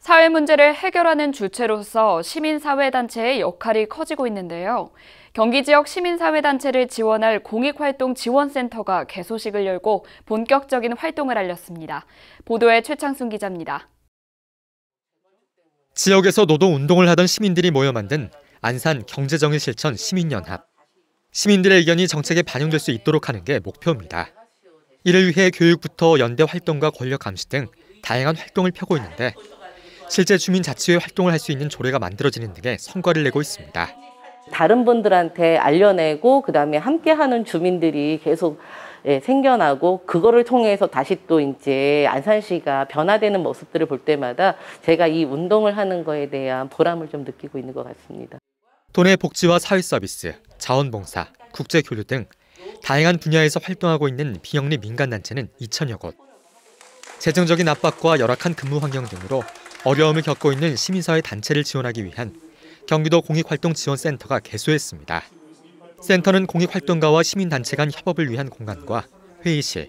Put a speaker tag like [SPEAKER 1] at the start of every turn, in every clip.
[SPEAKER 1] 사회 문제를 해결하는 주체로서 시민사회단체의 역할이 커지고 있는데요. 경기 지역 시민사회단체를 지원할 공익활동 지원센터가 개소식을 열고 본격적인 활동을 알렸습니다. 보도에 최창순 기자입니다.
[SPEAKER 2] 지역에서 노동운동을 하던 시민들이 모여 만든 안산 경제정의 실천 시민연합. 시민들의 의견이 정책에 반영될 수 있도록 하는 게 목표입니다. 이를 위해 교육부터 연대 활동과 권력 감시 등 다양한 활동을 펴고 있는데 실제 주민 자치회 활동을 할 수 있는 조례가 만들어지는 등의 성과를 내고 있습니다.
[SPEAKER 3] 다른 분들한테 알려내고 그다음에 함께하는 주민들이 계속 예, 생겨나고 그거를 통해서 다시 또 이제 안산시가 변화되는 모습들을 볼 때마다 제가 이 운동을 하는 거에 대한 보람을 좀 느끼고 있는 것 같습니다.
[SPEAKER 2] 도내 복지와 사회 서비스, 자원봉사, 국제 교류 등 다양한 분야에서 활동하고 있는 비영리 민간 단체는 2천여 곳. 재정적인 압박과 열악한 근무 환경 등으로 어려움을 겪고 있는 시민사회 단체를 지원하기 위한 경기도 공익활동지원센터가 개소했습니다. 센터는 공익활동가와 시민단체 간 협업을 위한 공간과 회의실,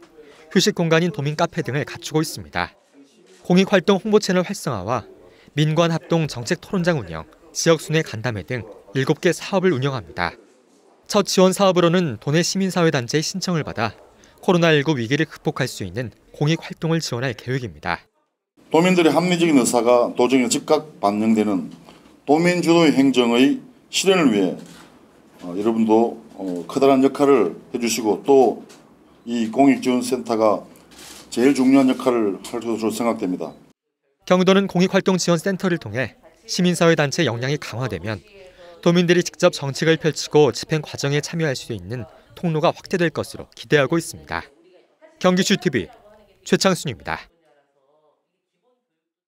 [SPEAKER 2] 휴식 공간인 도민 카페 등을 갖추고 있습니다. 공익활동 홍보 채널 활성화와 민관 합동 정책 토론장 운영, 지역 순회 간담회 등 7개 사업을 운영합니다. 첫 지원 사업으로는 도내 시민사회단체의 신청을 받아 코로나19 위기를 극복할 수 있는 공익 활동을 지원할 계획입니다.
[SPEAKER 4] 도민들의 합리적인 의사가 도정에 즉각 반영되는 도민 주도의 행정의 실현을 위해 어, 여러분도 어, 커다란 역할을 해주시고 또 이 공익지원센터가 제일 중요한 역할을 할 것으로 생각됩니다.
[SPEAKER 2] 경기도는 공익활동지원센터를 통해 시민사회단체 역량이 강화되면 도민들이 직접 정책을 펼치고 집행 과정에 참여할 수 있는 통로가 확대될 것으로 기대하고 있습니다. 경기슈 TV 최창순입니다.